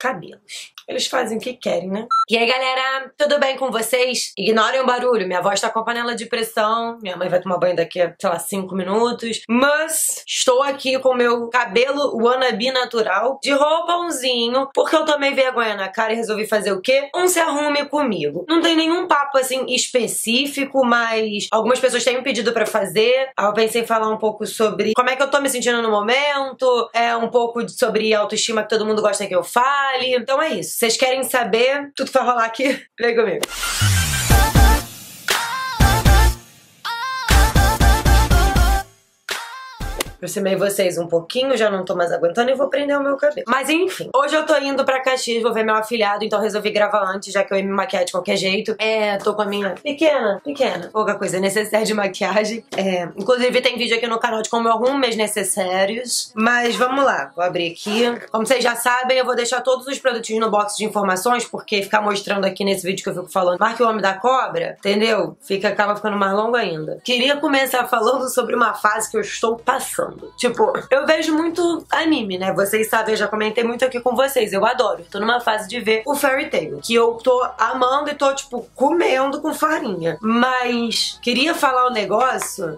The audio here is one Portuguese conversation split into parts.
cabelos. Eles fazem o que querem, né? E aí, galera, tudo bem com vocês? Ignorem o barulho, minha voz tá com a panela de pressão, minha mãe vai tomar banho daqui a, sei lá, 5 minutos. Mas estou aqui com meu cabelo wannabe natural, de roupãozinho, porque eu tomei vergonha na cara e resolvi fazer o quê? Um se arrume comigo. Não tem nenhum papo assim específico, mas algumas pessoas têm me pedido pra fazer. Aí eu pensei em falar um pouco sobre como é que eu tô me sentindo no momento, é um pouco sobre autoestima que todo mundo gosta que eu fale. Então é isso. Vocês querem saber? Tudo vai rolar aqui? Vem comigo. Aproximei vocês um pouquinho, já não tô mais aguentando e vou prender o meu cabelo. Mas enfim, hoje eu tô indo pra Caxias, vou ver meu afilhado, então resolvi gravar antes, já que eu ia me maquiar de qualquer jeito. É, tô com a minha pequena, pequena, pouca coisa, necessária de maquiagem. É, inclusive tem vídeo aqui no canal de como eu arrumo meus necessários. Mas vamos lá, vou abrir aqui. Como vocês já sabem, eu vou deixar todos os produtinhos no box de informações, porque ficar mostrando aqui nesse vídeo que eu fico falando, marque o homem da cobra, entendeu? Fica, acaba ficando mais longo ainda. Queria começar falando sobre uma fase que eu estou passando. Tipo, eu vejo muito anime, né? Vocês sabem, eu já comentei muito aqui com vocês. Eu adoro. Tô numa fase de ver o Fairy Tail, que eu tô amando e tô, tipo, comendo com farinha. Mas queria falar um negócio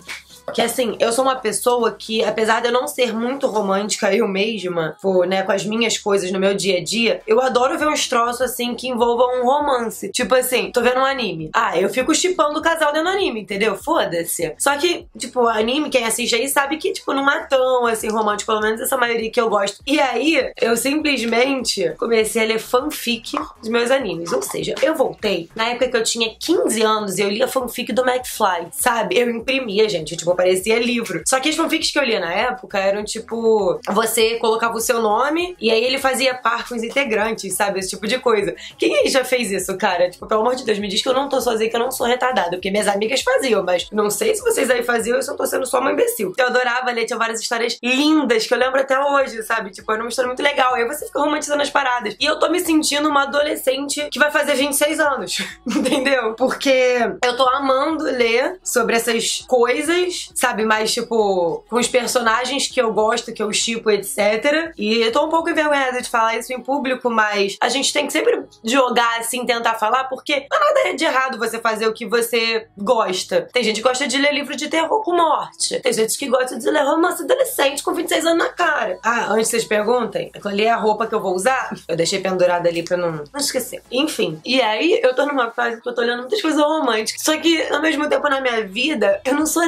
que assim, eu sou uma pessoa que, apesar de eu não ser muito romântica eu mesma, for, né, com as minhas coisas no meu dia a dia, eu adoro ver uns troços assim que envolvam um romance. Tipo assim, tô vendo um anime. Ah, eu fico chipando o casal dentro do anime, entendeu? Foda-se. Só que, tipo, anime, quem assiste aí sabe que, tipo, não é tão assim romântico, pelo menos essa maioria que eu gosto. E aí, eu simplesmente comecei a ler fanfic dos meus animes. Ou seja, eu voltei na época que eu tinha 15 anos eu lia fanfic do McFly, sabe? Eu imprimia, gente, tipo, parecia livro. Só que as fanfics que eu lia na época eram tipo: você colocava o seu nome e aí ele fazia par com os integrantes, sabe? Esse tipo de coisa. Quem aí já fez isso, cara? Tipo, pelo amor de Deus, me diz que eu não tô sozinha, que eu não sou retardada, porque minhas amigas faziam, mas não sei se vocês aí faziam, eu só tô sendo só uma imbecil. Eu adorava ler, tinha várias histórias lindas que eu lembro até hoje, sabe? Tipo, era uma história muito legal. Aí você fica romantizando as paradas. E eu tô me sentindo uma adolescente que vai fazer 26 anos, entendeu? Porque eu tô amando ler sobre essas coisas sabe? Mais, tipo, com os personagens que eu gosto, que eu chipo, etc. E eu tô um pouco envergonhada de falar isso em público, mas a gente tem que sempre jogar, assim, tentar falar, porque não é nada de errado você fazer o que você gosta. Tem gente que gosta de ler livro de terror com morte. Tem gente que gosta de ler romance adolescente com 26 anos na cara. Ah, antes vocês perguntem, ali é a roupa que eu vou usar. Eu deixei pendurada ali pra não, não esquecer. Enfim. E aí, eu tô numa fase que eu tô olhando muitas coisas românticas. Só que, ao mesmo tempo, na minha vida, eu não sou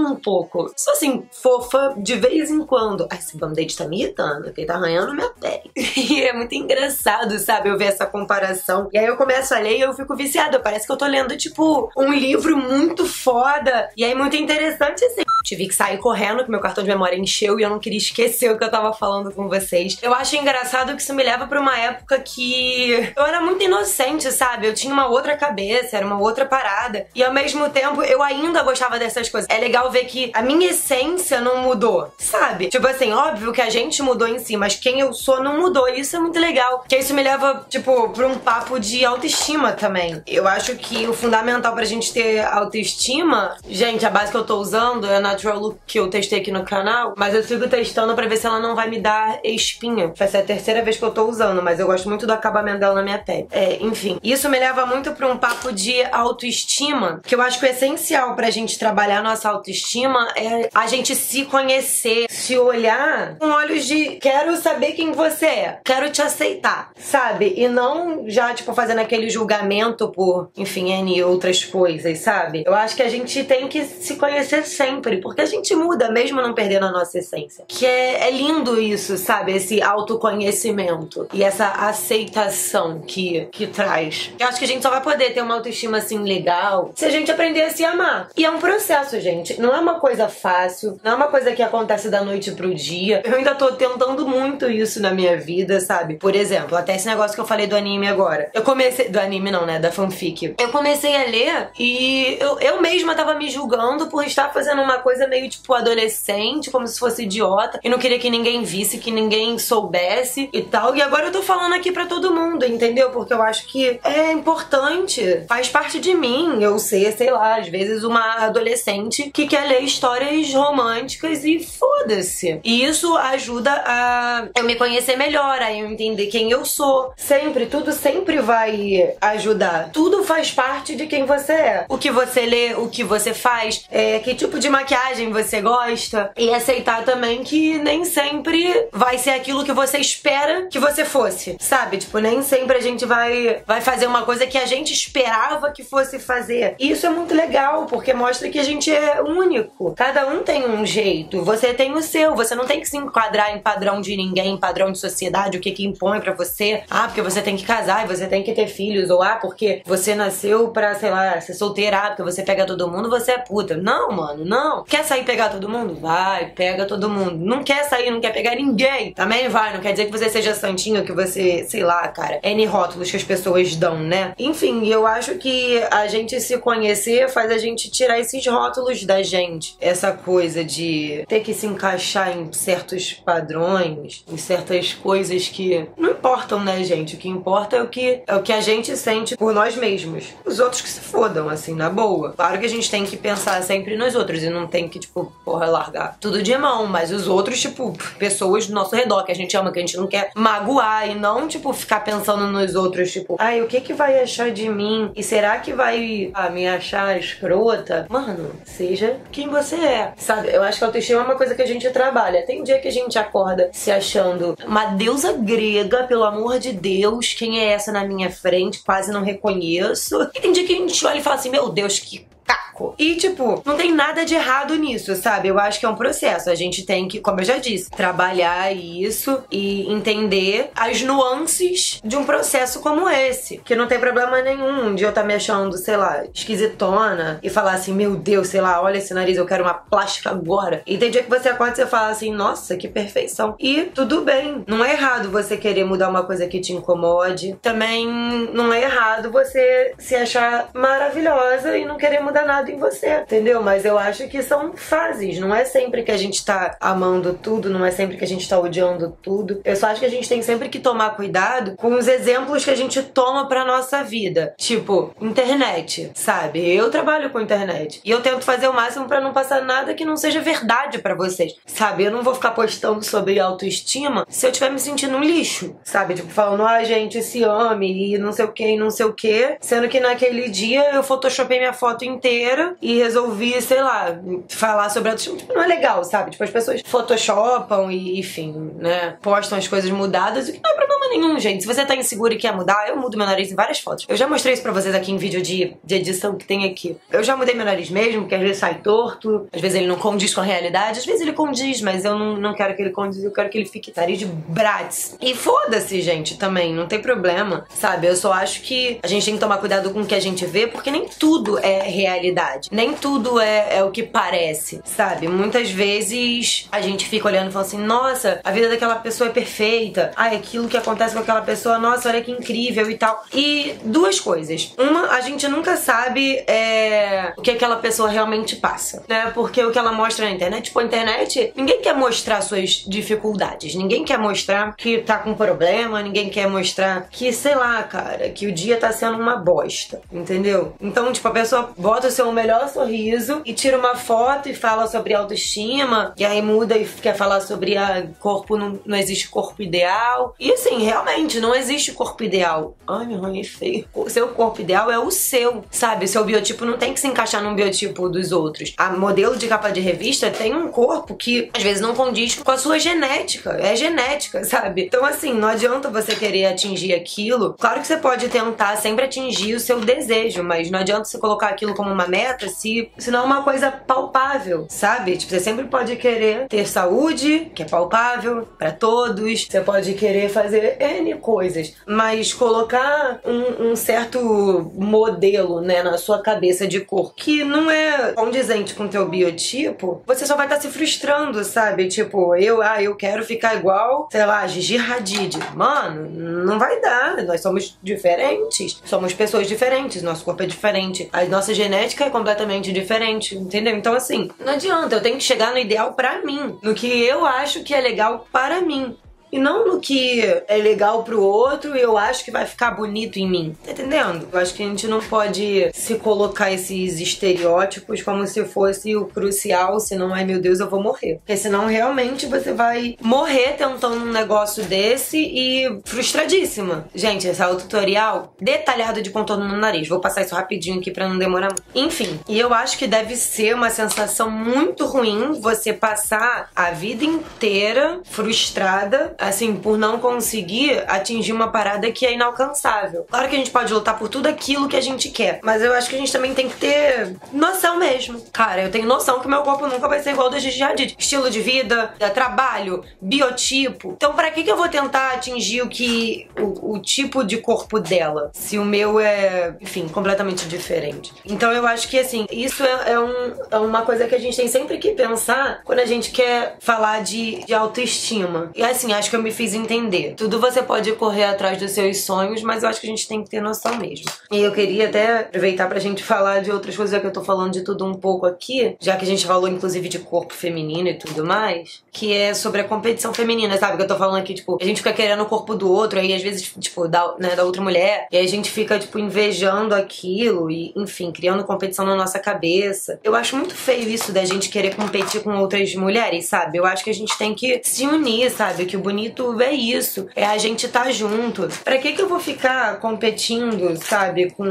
um pouco. Só assim, fofa de vez em quando. Ai, esse band-aid tá me irritando, porque tá arranhando minha pele. e é muito engraçado, sabe, eu ver essa comparação. E aí eu começo a ler e eu fico viciada. Parece que eu tô lendo, tipo, um livro muito foda. E aí, muito interessante, assim. Tive que sair correndo, que meu cartão de memória encheu e eu não queria esquecer o que eu tava falando com vocês. Eu acho engraçado que isso me leva pra uma época que eu era muito inocente, sabe? Eu tinha uma outra cabeça, era uma outra parada. E ao mesmo tempo, eu ainda gostava dessas coisas. É legal ver que a minha essência não mudou, sabe? Tipo assim, óbvio que a gente mudou em si, mas quem eu sou não mudou. E isso é muito legal. Que isso me leva, tipo, pra um papo de autoestima também. Eu acho que o fundamental pra gente ter autoestima, gente, a base que eu tô usando é Natural Look que eu testei aqui no canal, mas eu sigo testando pra ver se ela não vai me dar espinha. Vai ser a terceira vez que eu tô usando, mas eu gosto muito do acabamento dela na minha pele. É, enfim, isso me leva muito pra um papo de autoestima, que eu acho que o essencial pra gente trabalhar nossa autoestima é a gente se conhecer, se olhar com olhos de quero saber quem você é, quero te aceitar, sabe? E não já, tipo, fazendo aquele julgamento por, enfim, N outras coisas, sabe? Eu acho que a gente tem que se conhecer sempre, porque a gente muda mesmo não perdendo a nossa essência. Que é, é lindo isso, sabe? Esse autoconhecimento e essa aceitação que, que traz. Eu acho que a gente só vai poder ter uma autoestima assim legal se a gente aprender a se amar. E é um processo, gente. Não é uma coisa fácil, não é uma coisa que acontece da noite pro dia. Eu ainda tô tentando muito isso na minha vida, sabe? Por exemplo, até esse negócio que eu falei do anime agora. Eu comecei. Do anime não, né? Da fanfic. Eu comecei a ler e eu, eu mesma tava me julgando por estar fazendo uma coisa coisa meio tipo adolescente, como se fosse idiota, e não queria que ninguém visse, que ninguém soubesse e tal. E agora eu tô falando aqui para todo mundo, entendeu? Porque eu acho que é importante, faz parte de mim eu ser, sei lá, às vezes uma adolescente que quer ler histórias românticas e foda-se. E isso ajuda a eu me conhecer melhor, a eu entender quem eu sou. Sempre, tudo sempre vai ajudar. Tudo faz parte de quem você é. O que você lê, o que você faz, é, que tipo de maquiagem você gosta. E aceitar também que nem sempre vai ser aquilo que você espera que você fosse. Sabe? Tipo, nem sempre a gente vai, vai fazer uma coisa que a gente esperava que fosse fazer. E isso é muito legal, porque mostra que a gente é único. Cada um tem um jeito. Você tem o seu. Você não tem que se enquadrar em padrão de ninguém, padrão de sociedade, o que que impõe para você. Ah, porque você tem que casar e você tem que ter filhos. Ou ah, porque você nasceu pra, sei lá, ser solteira. Ah, porque você pega todo mundo, você é puta. Não, mano, não. Quer sair pegar todo mundo? Vai, pega todo mundo. Não quer sair, não quer pegar ninguém. Também vai. Não quer dizer que você seja santinho, que você, sei lá, cara. N rótulos que as pessoas dão, né? Enfim, eu acho que a gente se conhecer faz a gente tirar esses rótulos da gente. Essa coisa de ter que se encaixar em certos padrões, em certas coisas que não importam, né, gente? O que importa é o que, é o que a gente sente por nós mesmos. Os outros que se fodam, assim, na boa. Claro que a gente tem que pensar sempre nos outros e não tem que, tipo, porra, largar tudo de mão. Mas os outros, tipo, pessoas do nosso redor que a gente ama, que a gente não quer magoar e não, tipo, ficar pensando nos outros, tipo, ai, o que que vai achar de mim? E será que vai ah, me achar escrota? Mano, seja quem você é, sabe? Eu acho que a autoestima é uma coisa que a gente trabalha. Tem dia que a gente acorda se achando uma deusa grega, pelo amor de Deus, quem é essa na minha frente? Quase não reconheço. E tem dia que a gente olha e fala assim: Meu Deus, que caco. E, tipo, não tem nada de errado nisso, sabe? Eu acho que é um processo. A gente tem que, como eu já disse, trabalhar isso e entender as nuances de um processo como esse. Que não tem problema nenhum de eu estar tá me achando, sei lá, esquisitona e falar assim: meu Deus, sei lá, olha esse nariz, eu quero uma plástica agora. E tem dia que você acorda e você fala assim: nossa, que perfeição. E tudo bem. Não é errado você querer mudar uma coisa que te incomode. Também não é errado você se achar maravilhosa e não querer mudar muda nada em você, entendeu? Mas eu acho que são fases, não é sempre que a gente tá amando tudo, não é sempre que a gente tá odiando tudo. Eu só acho que a gente tem sempre que tomar cuidado com os exemplos que a gente toma pra nossa vida. Tipo, internet, sabe? Eu trabalho com internet e eu tento fazer o máximo para não passar nada que não seja verdade para vocês, sabe? Eu não vou ficar postando sobre autoestima se eu estiver me sentindo um lixo, sabe? Tipo, falando, ah, gente, se ame e não sei o que, e não sei o que, sendo que naquele dia eu photoshopei minha foto em inteira e resolvi, sei lá, falar sobre autoestima. Tipo, não é legal, sabe? Tipo, as pessoas photoshopam e, enfim, né? Postam as coisas mudadas, o que não é problema nenhum, gente. Se você tá inseguro e quer mudar, eu mudo meu nariz em várias fotos. Eu já mostrei isso pra vocês aqui em vídeo de, de edição que tem aqui. Eu já mudei meu nariz mesmo, porque às vezes sai torto, às vezes ele não condiz com a realidade, às vezes ele condiz, mas eu não, não quero que ele condiz, eu quero que ele fique nariz de Bratz. E foda-se, gente, também, não tem problema, sabe? Eu só acho que a gente tem que tomar cuidado com o que a gente vê, porque nem tudo é real realidade. Nem tudo é, é o que parece, sabe? Muitas vezes a gente fica olhando e fala assim: nossa, a vida daquela pessoa é perfeita. Ai, aquilo que acontece com aquela pessoa, nossa, olha que incrível e tal. E duas coisas. Uma, a gente nunca sabe é, o que aquela pessoa realmente passa, né? Porque o que ela mostra na internet, tipo, a internet, ninguém quer mostrar suas dificuldades, ninguém quer mostrar que tá com problema, ninguém quer mostrar que, sei lá, cara, que o dia tá sendo uma bosta, entendeu? Então, tipo, a pessoa bota bota o seu melhor sorriso e tira uma foto e fala sobre autoestima, e aí muda e quer falar sobre a corpo, não, não existe corpo ideal. E assim, realmente, não existe corpo ideal. Ai, meu é feio. O seu corpo ideal é o seu, sabe? Seu biotipo não tem que se encaixar num biotipo dos outros. A modelo de capa de revista tem um corpo que às vezes não condiz com a sua genética. É genética, sabe? Então, assim, não adianta você querer atingir aquilo. Claro que você pode tentar sempre atingir o seu desejo, mas não adianta você colocar aquilo como uma meta se, se não é uma coisa palpável, sabe? Tipo, você sempre pode querer ter saúde, que é palpável para todos, você pode querer fazer N coisas, mas colocar um, um certo modelo, né, na sua cabeça de cor que não é condizente com o teu biotipo, você só vai estar tá se frustrando, sabe? Tipo, eu, ah, eu quero ficar igual, sei lá, Gigi Hadid. Mano, não vai dar. Nós somos diferentes. Somos pessoas diferentes. Nosso corpo é diferente. A nossa genética genética é completamente diferente, entendeu? Então, assim, não adianta, eu tenho que chegar no ideal para mim, no que eu acho que é legal para mim e não no que é legal pro outro e eu acho que vai ficar bonito em mim. Tá entendendo? Eu acho que a gente não pode se colocar esses estereótipos como se fosse o crucial, senão, ai meu Deus, eu vou morrer. Porque senão realmente você vai morrer tentando um negócio desse e frustradíssima. Gente, esse é o tutorial detalhado de contorno no nariz. Vou passar isso rapidinho aqui pra não demorar muito. Enfim, e eu acho que deve ser uma sensação muito ruim você passar a vida inteira frustrada assim, por não conseguir atingir uma parada que é inalcançável. Claro que a gente pode lutar por tudo aquilo que a gente quer, mas eu acho que a gente também tem que ter noção mesmo. Cara, eu tenho noção que meu corpo nunca vai ser igual ao da Gigi Hadid. Estilo de vida, trabalho, biotipo. Então, para que que eu vou tentar atingir o que o, o tipo de corpo dela, se o meu é, enfim, completamente diferente? Então, eu acho que assim, isso é, é, um, é uma coisa que a gente tem sempre que pensar quando a gente quer falar de, de autoestima. E assim, acho que eu me fiz entender. Tudo você pode correr atrás dos seus sonhos, mas eu acho que a gente tem que ter noção mesmo. E eu queria até aproveitar pra gente falar de outras coisas, que eu tô falando de tudo um pouco aqui, já que a gente falou inclusive de corpo feminino e tudo mais, que é sobre a competição feminina, sabe? Que eu tô falando aqui, tipo, a gente fica querendo o corpo do outro, aí às vezes, tipo, da, né, da outra mulher, e aí a gente fica, tipo, invejando aquilo e, enfim, criando competição na nossa cabeça. Eu acho muito feio isso da gente querer competir com outras mulheres, sabe? Eu acho que a gente tem que se unir, sabe? Que o bonito bonito é isso, é a gente tá junto. Pra que que eu vou ficar competindo, sabe, com,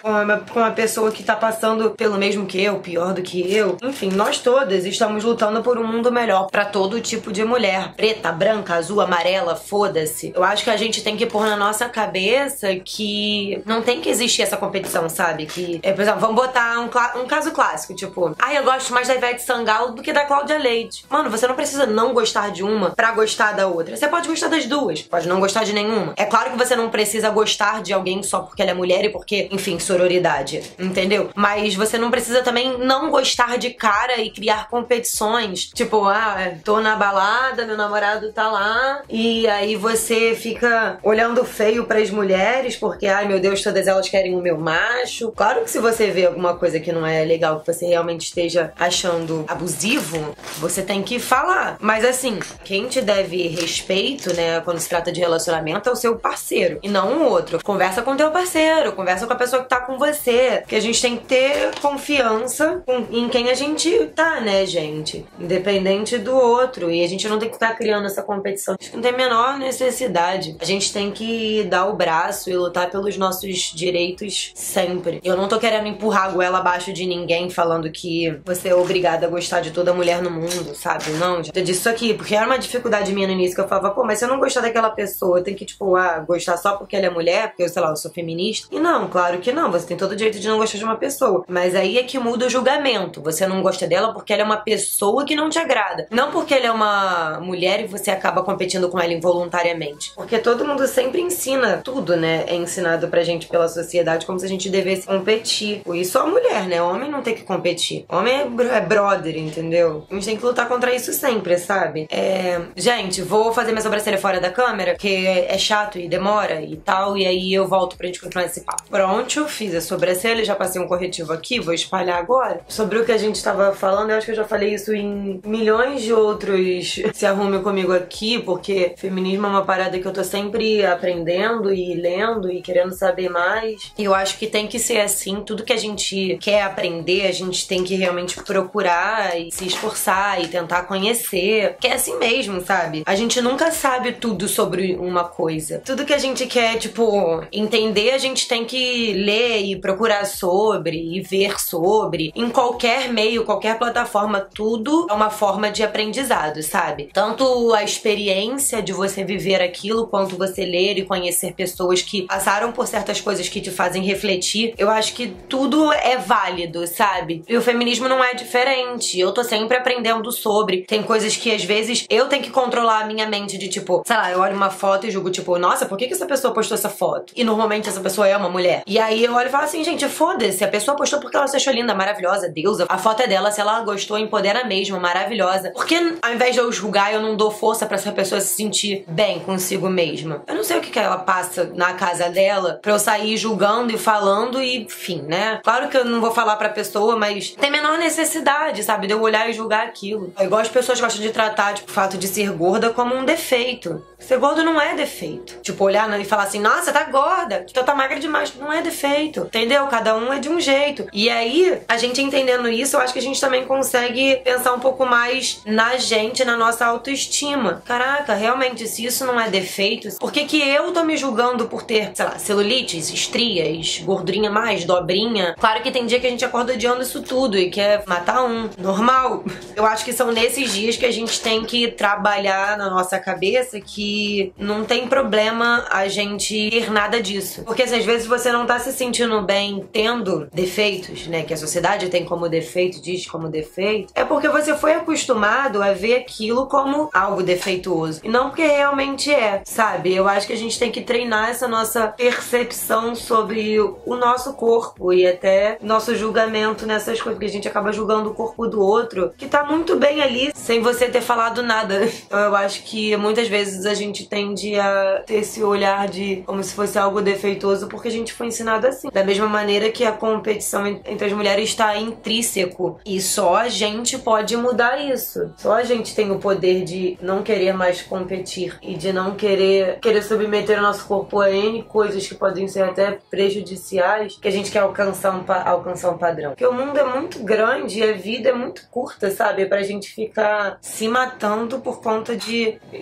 com, uma, com uma pessoa que tá passando pelo mesmo que eu, pior do que eu? Enfim, nós todas estamos lutando por um mundo melhor para todo tipo de mulher. Preta, branca, azul, amarela, foda-se. Eu acho que a gente tem que pôr na nossa cabeça que não tem que existir essa competição, sabe? Que, é, por exemplo, vamos botar um, um caso clássico, tipo, ah, eu gosto mais da Ivete Sangalo do que da Cláudia Leite. Mano, você não precisa não gostar de uma pra gostar da outra. Você pode gostar das duas, pode não gostar de nenhuma. É claro que você não precisa gostar de alguém só porque ela é mulher e porque, enfim, sororidade, entendeu? Mas você não precisa também não gostar de cara e criar competições. Tipo, ah, tô na balada, meu namorado tá lá, e aí você fica olhando feio para as mulheres porque, ai meu Deus, todas elas querem o meu macho. Claro que se você vê alguma coisa que não é legal, que você realmente esteja achando abusivo, você tem que falar. Mas assim, quem te deve respeito, né, quando se trata de relacionamento, é o seu parceiro e não o outro. Conversa com teu parceiro, conversa com a pessoa que tá com você. Que a gente tem que ter confiança em quem a gente tá, né, gente? Independente do outro. E a gente não tem que ficar criando essa competição. Acho que não tem a menor necessidade. A gente tem que dar o braço e lutar pelos nossos direitos sempre. Eu não tô querendo empurrar a goela abaixo de ninguém falando que você é obrigada a gostar de toda mulher no mundo, sabe? Não, já disse isso aqui, porque era uma dificuldade minha início que eu falava, pô, mas se eu não gostar daquela pessoa, eu tenho que, tipo, ah, gostar só porque ela é mulher, porque eu, sei lá, eu sou feminista. E não, claro que não, você tem todo o direito de não gostar de uma pessoa. Mas aí é que muda o julgamento. Você não gosta dela porque ela é uma pessoa que não te agrada. Não porque ela é uma mulher e você acaba competindo com ela involuntariamente. Porque todo mundo sempre ensina tudo, né? É ensinado pra gente pela sociedade como se a gente devesse competir. E só mulher, né? Homem não tem que competir. Homem é, é brother, entendeu? A gente tem que lutar contra isso sempre, sabe? É... Gente, vou fazer minha sobrancelha fora da câmera, que é chato e demora e tal, e aí eu volto pra gente continuar esse papo. Pronto, fiz a sobrancelha, já passei um corretivo aqui, vou espalhar agora. Sobre o que a gente tava falando, eu acho que eu já falei isso em milhões de outros Se Arrume Comigo Aqui, porque feminismo é uma parada que eu tô sempre aprendendo e lendo e querendo saber mais. E eu acho que tem que ser assim, tudo que a gente quer aprender, a gente tem que realmente procurar e se esforçar e tentar conhecer. Que é assim mesmo, sabe? A gente gente nunca sabe tudo sobre uma coisa. Tudo que a gente quer, tipo, entender, a gente tem que ler e procurar sobre e ver sobre. Em qualquer meio, qualquer plataforma, tudo é uma forma de aprendizado, sabe? Tanto a experiência de você viver aquilo, quanto você ler e conhecer pessoas que passaram por certas coisas que te fazem refletir. Eu acho que tudo é válido, sabe? E o feminismo não é diferente. Eu tô sempre aprendendo sobre. Tem coisas que às vezes eu tenho que controlar minha mente de tipo, sei lá, eu olho uma foto e julgo, tipo, nossa, por que, que essa pessoa postou essa foto? E normalmente essa pessoa é uma mulher. E aí eu olho e falo assim, gente, foda-se, a pessoa postou porque ela se achou linda, maravilhosa, deusa. A foto é dela, se ela gostou, empodera mesmo, maravilhosa. Porque ao invés de eu julgar, eu não dou força para essa pessoa se sentir bem consigo mesma? Eu não sei o que, que ela passa na casa dela pra eu sair julgando e falando e, enfim, né? Claro que eu não vou falar pra pessoa, mas tem menor necessidade, sabe? De eu olhar e julgar aquilo. É igual as pessoas gostam de tratar, tipo, o fato de ser gorda como um defeito. Ser gordo não é defeito. Tipo, olhar e falar assim, nossa, tá gorda, tu tá magra demais. Não é defeito, entendeu? Cada um é de um jeito. E aí, a gente entendendo isso, eu acho que a gente também consegue pensar um pouco mais na gente, na nossa autoestima. Caraca, realmente, se isso não é defeito, por que que eu tô me julgando por ter, sei lá, celulites, estrias, gordurinha mais, dobrinha? Claro que tem dia que a gente acorda odiando isso tudo e quer matar um. Normal. Eu acho que são nesses dias que a gente tem que trabalhar na nossa cabeça que não tem problema a gente ter nada disso. Porque assim, às vezes você não tá se sentindo bem tendo defeitos, né? Que a sociedade tem como defeito, diz como defeito. É porque você foi acostumado a ver aquilo como algo defeituoso. E não porque realmente é, sabe? Eu acho que a gente tem que treinar essa nossa percepção sobre o nosso corpo e até nosso julgamento nessas coisas. Porque a gente acaba julgando o corpo do outro que tá muito bem ali sem você ter falado nada. Então eu acho que muitas vezes a gente gente tende a ter esse olhar de como se fosse algo defeituoso porque a gente foi ensinado assim. Da mesma maneira que a competição entre as mulheres está intrínseco e só a gente pode mudar isso. Só a gente tem o poder de não querer mais competir e de não querer querer submeter o nosso corpo a N coisas que podem ser até prejudiciais que a gente quer alcançar um, alcançar um padrão. Porque o mundo é muito grande e a vida é muito curta, sabe? Pra gente ficar se matando por conta de,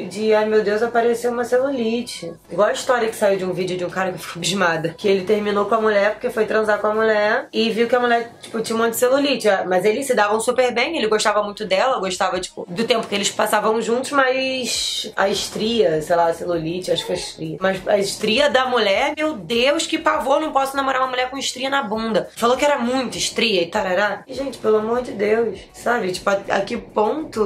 de ai meu Deus, apareceu uma celulite. Igual a história que saiu de um vídeo de um cara que ficou abismada. Que ele terminou com a mulher porque foi transar com a mulher e viu que a mulher, tipo, tinha um monte de celulite. Mas eles se davam super bem, ele gostava muito dela, gostava, tipo, do tempo que eles passavam juntos, mas a estria, sei lá, a celulite, acho que foi a estria. Mas a estria da mulher, meu Deus, que pavor, não posso namorar uma mulher com estria na bunda. Falou que era muito estria e tarará. E, gente, pelo amor de Deus, sabe? Tipo, a, a que ponto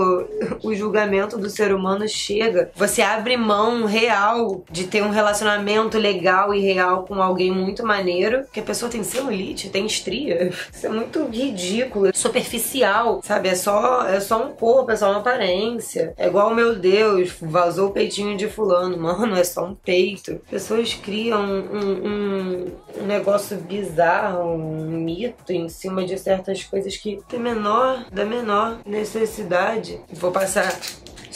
o julgamento do ser humano chega? Você abre mão real de ter um relacionamento legal e real com alguém muito maneiro, que a pessoa tem celulite, tem estria. Isso é muito ridículo, superficial, sabe? É só, é só um corpo, é só uma aparência. É igual, meu Deus, vazou o peitinho de fulano. Mano, é só um peito. Pessoas criam um, um, um negócio bizarro, um mito em cima de certas coisas que tem menor, da menor necessidade. Vou passar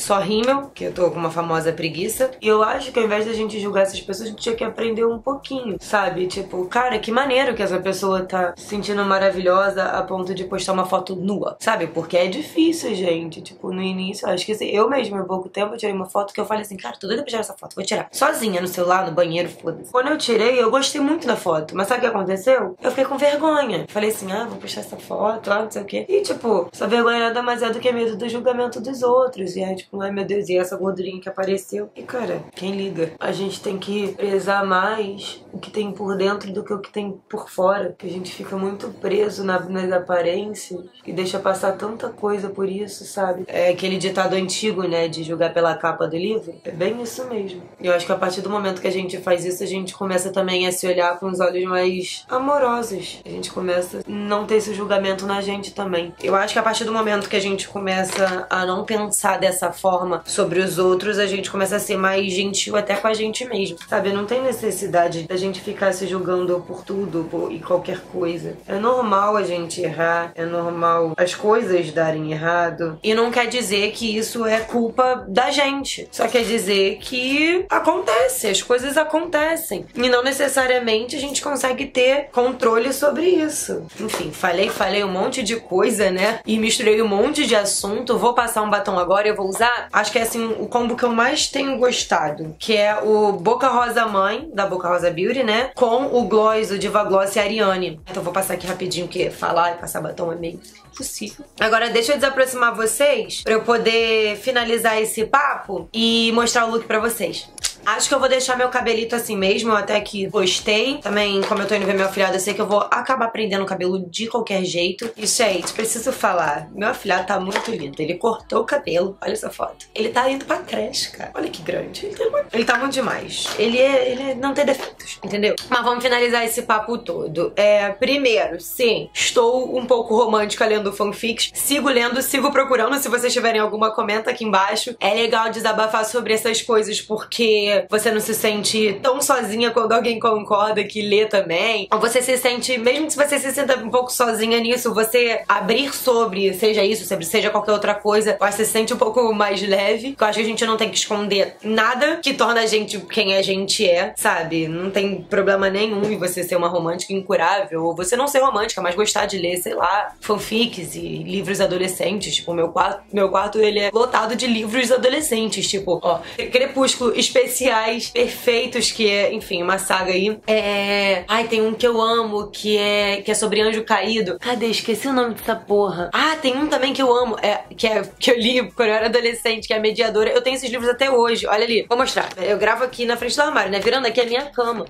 só rímel, que eu tô com uma famosa preguiça. E eu acho que ao invés da gente julgar essas pessoas, a gente tinha que aprender um pouquinho, sabe? Tipo, cara, que maneiro que essa pessoa tá se sentindo maravilhosa a ponto de postar uma foto nua, sabe? Porque é difícil, gente. Tipo, no início, acho que assim, eu mesma, há pouco tempo, tirei uma foto que eu falei assim, cara, tô doida pra tirar essa foto, vou tirar. Sozinha no celular, no banheiro, foda-se. Quando eu tirei, eu gostei muito da foto. Mas sabe o que aconteceu? Eu fiquei com vergonha. Falei assim, ah, vou postar essa foto, lá, não sei o quê. E, tipo, essa vergonha nada mais é do que medo do julgamento dos outros. E aí, tipo, ai meu Deus, e essa gordurinha que apareceu. E cara, quem liga? A gente tem que prezar mais o que tem por dentro do que o que tem por fora. Que a gente fica muito preso na, nas aparências e deixa passar tanta coisa por isso, sabe? É aquele ditado antigo, né, de julgar pela capa do livro. É bem isso mesmo. E eu acho que a partir do momento que a gente faz isso, a gente começa também a se olhar com os olhos mais amorosos. A gente começa a não ter esse julgamento na gente também. Eu acho que a partir do momento que a gente começa a não pensar dessa forma sobre os outros, a gente começa a ser mais gentil até com a gente mesmo, sabe? Não tem necessidade da gente ficar se julgando por tudo por, e qualquer coisa. É normal a gente errar, é normal as coisas darem errado. E não quer dizer que isso é culpa da gente. Só quer dizer que acontece, as coisas acontecem. E não necessariamente a gente consegue ter controle sobre isso. Enfim, falei, falei um monte de coisa, né? E misturei um monte de assunto. Vou passar um batom agora eu vou usar acho que é assim o combo que eu mais tenho gostado, que é o Boca Rosa Mãe, da Boca Rosa Beauty, né? Com o gloss, o Diva Gloss Ariane. Então vou passar aqui rapidinho, porque falar e passar batom é meio possível. Agora deixa eu desaproximar vocês pra eu poder finalizar esse papo e mostrar o look pra vocês. Acho que eu vou deixar meu cabelito assim mesmo, até que gostei. Também, como eu tô indo ver meu afilhado, eu sei que eu vou acabar prendendo o cabelo de qualquer jeito. E, gente, preciso falar, meu afilhado tá muito lindo. Ele cortou o cabelo, olha essa foto. Ele tá indo pra creche, cara. Olha que grande. Ele tá muito, ele tá muito demais. Ele, é, ele é, não tem defeitos, entendeu? Mas vamos finalizar esse papo todo. É, primeiro, sim, estou um pouco romântica lendo fanfics. Sigo lendo, sigo procurando. Se vocês tiverem alguma, comenta aqui embaixo. É legal desabafar sobre essas coisas porque você não se sente tão sozinha quando alguém concorda que lê também. Ou você se sente, mesmo que você se sinta um pouco sozinha nisso, você abrir sobre, seja isso, seja qualquer outra coisa, você se sente um pouco mais leve. Eu acho que a gente não tem que esconder nada que torna a gente quem a gente é, sabe? Não tem problema nenhum em você ser uma romântica incurável, ou você não ser romântica, mas gostar de ler, sei lá, fanfics e livros adolescentes. Tipo, meu quarto, meu quarto ele é lotado de livros adolescentes, tipo, ó, Crepúsculo especiais perfeitos, que é, enfim, uma saga aí. É. Ai, tem um que eu amo, que é que é sobre anjo caído. Cadê? Esqueci o nome dessa porra. Ah, tem um também que eu amo, é, que, é, que eu li quando eu era adolescente, que é a mediadora. Eu tenho esses livros até hoje. Olha ali, vou mostrar. Eu gravo aqui na frente do armário, né? Virando aqui a minha cama.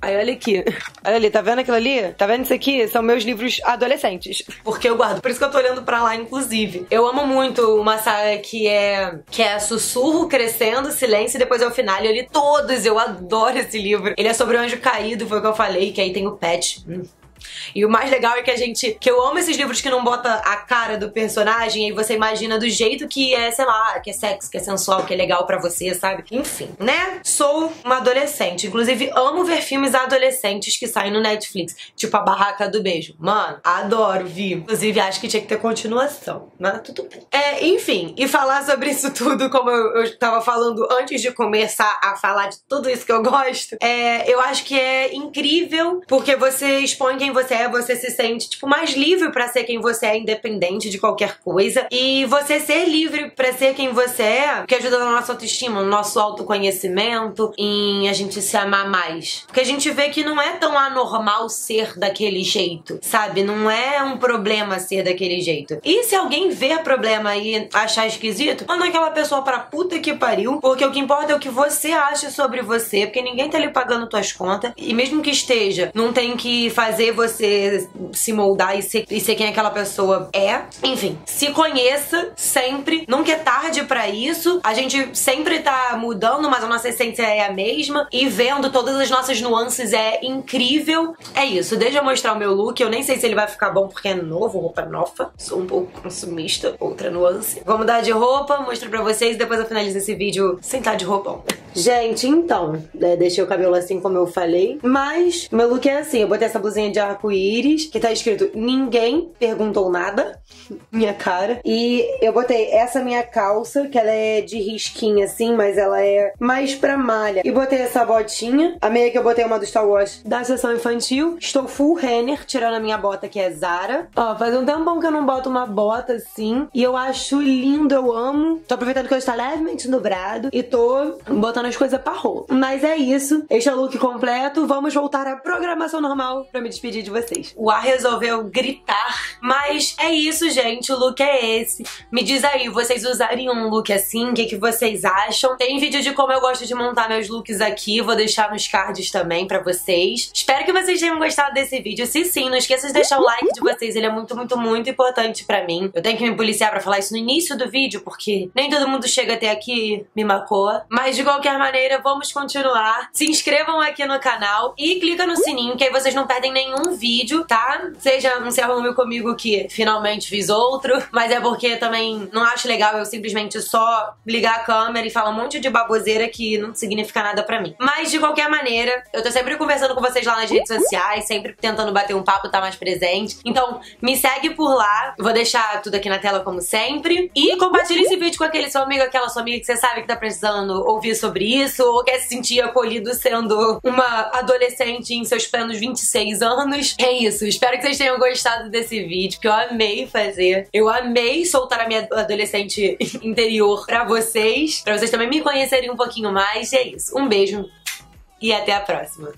Aí olha aqui. Olha ali, tá vendo aquilo ali? Tá vendo isso aqui? São meus livros adolescentes. Porque eu guardo. Por isso que eu tô olhando pra lá, inclusive. Eu amo muito uma saga que é. que é Sussurro Crescendo, Silêncio e depois é o final. Eu li todos, eu adoro esse livro. Ele é sobre o anjo caído, foi o que eu falei, que aí tem o pet. Hum. E o mais legal é que a gente. que eu amo esses livros que não bota a cara do personagem, e você imagina do jeito que é, sei lá, que é sexy, que é sensual, que é legal para você, sabe? Enfim, né? Sou uma adolescente. Inclusive, amo ver filmes adolescentes que saem no Netflix. Tipo a Barraca do Beijo. Mano, adoro, vi. Inclusive, acho que tinha que ter continuação. Mas tudo bem. É, enfim, e falar sobre isso tudo, como eu, eu tava falando antes de começar a falar de tudo isso que eu gosto, é, eu acho que é incrível porque você expõe quem você é, você se sente, tipo, mais livre para ser quem você é, independente de qualquer coisa. E você ser livre para ser quem você é, que ajuda na nossa autoestima, no nosso autoconhecimento, em a gente se amar mais. Porque a gente vê que não é tão anormal ser daquele jeito, sabe? Não é um problema ser daquele jeito. E se alguém ver problema e achar esquisito, manda aquela pessoa pra puta que pariu, porque o que importa é o que você acha sobre você, porque ninguém tá ali pagando tuas contas. E mesmo que esteja, não tem que fazer você se moldar e ser, e ser quem aquela pessoa é. Enfim, se conheça sempre. Nunca é tarde para isso. A gente sempre tá mudando, mas a nossa essência é a mesma. E vendo todas as nossas nuances é incrível. É isso. Deixa eu mostrar o meu look. Eu nem sei se ele vai ficar bom porque é novo, roupa nova. Sou um pouco consumista. Outra nuance. Vou mudar de roupa, mostro pra vocês. Depois eu finalizo esse vídeo sem estar de roupão. Gente, então, né, deixei o cabelo assim como eu falei. Mas meu look é assim. Eu botei essa blusinha de arco-íris, que tá escrito Ninguém perguntou nada. Minha cara. E eu botei essa minha calça, que ela é de risquinha assim, mas ela é mais pra malha. E botei essa botinha. A meia que eu botei é uma do Star Wars da sessão infantil. Estou full Renner, tirando a minha bota que é Zara. Ó, faz um tempão que eu não boto uma bota assim. E eu acho lindo, eu amo. Tô aproveitando que eu estou levemente dobrado e tô botando as coisas pra rolo. Mas é isso. Este é o look completo. Vamos voltar à programação normal pra me despedir de vocês. O ar resolveu gritar. Mas é isso, gente. O look é esse. Me diz aí, vocês usariam um look assim? O que, que vocês acham? Tem vídeo de como eu gosto de montar meus looks aqui. Vou deixar nos cards também pra vocês. Espero que vocês tenham gostado desse vídeo. Se sim, não esqueça de deixar o like de vocês. Ele é muito, muito, muito importante pra mim. Eu tenho que me policiar pra falar isso no início do vídeo, porque nem todo mundo chega até aqui me macoa. Mas de qualquer maneira, vamos continuar. Se inscrevam aqui no canal e clica no sininho, que aí vocês não perdem nenhum vídeo, tá? Seja um se arrume comigo que finalmente fiz outro, mas é porque também não acho legal eu simplesmente só ligar a câmera e falar um monte de baboseira que não significa nada pra mim. Mas de qualquer maneira, eu tô sempre conversando com vocês lá nas redes sociais, sempre tentando bater um papo, tá mais presente. Então, me segue por lá. Vou deixar tudo aqui na tela como sempre. E compartilhe esse vídeo com aquele seu amigo, aquela sua amiga que você sabe que tá precisando ouvir sobre isso ou quer se sentir acolhido sendo uma adolescente em seus plenos 26 anos. É isso. Espero que vocês tenham gostado desse vídeo, que eu amei fazer. Eu amei soltar a minha adolescente interior pra vocês, pra vocês também me conhecerem um pouquinho mais. E é isso. Um beijo e até a próxima.